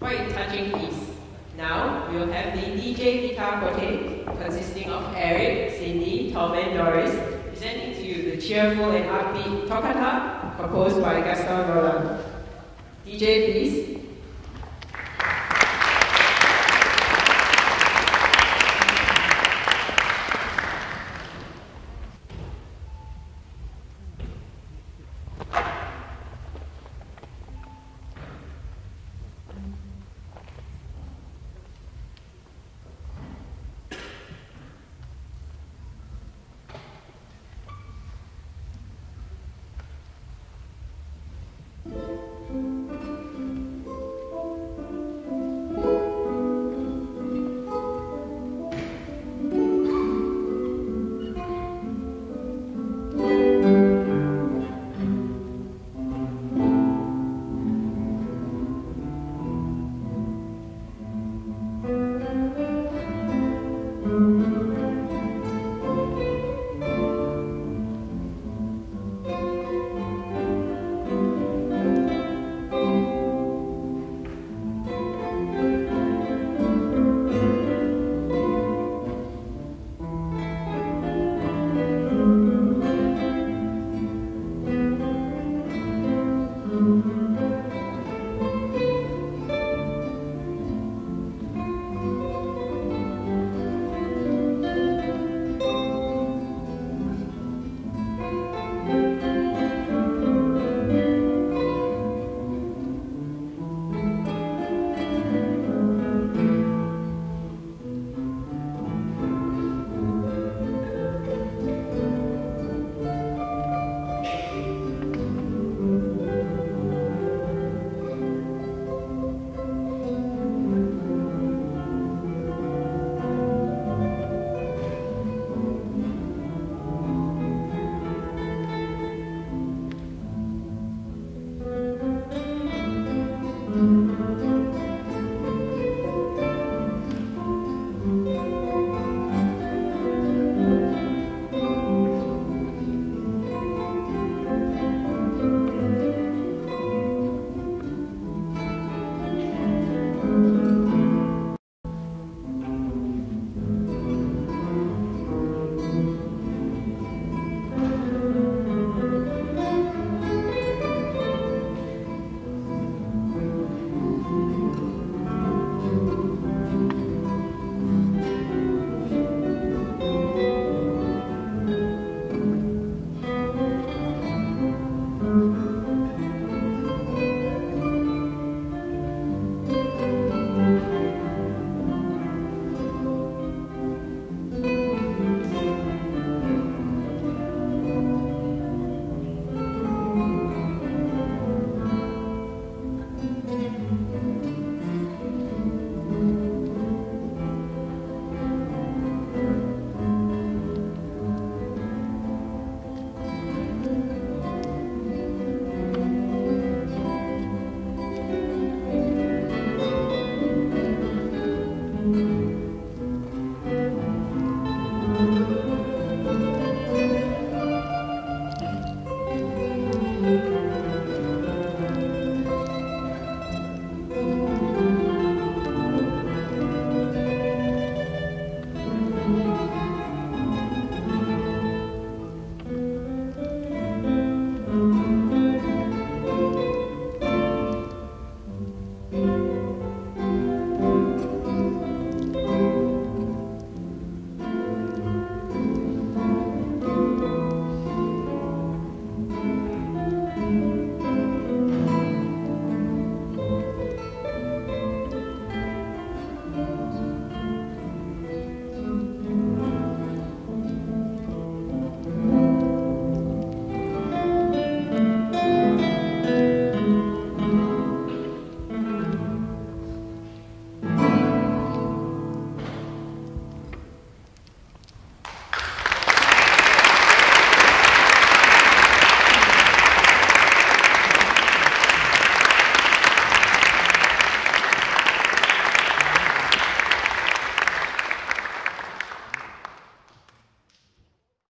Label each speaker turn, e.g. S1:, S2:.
S1: Quite touching piece. Now, we'll have the DJ guitar quartet consisting of Eric, Cindy, Tom, and Doris, presenting to you the cheerful and upbeat Toccata, composed by Gaston Rolland. DJ, please.